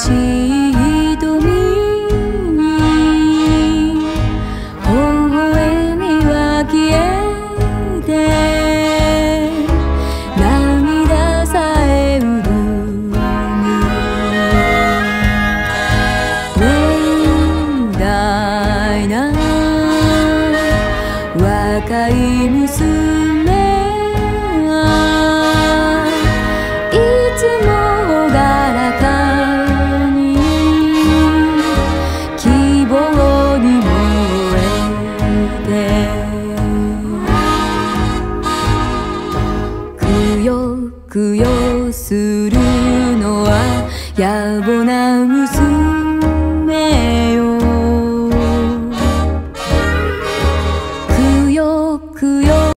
しい瞳に微笑みは消えて涙さえ潤む年代な若い娘供養するのは野暮な娘よ。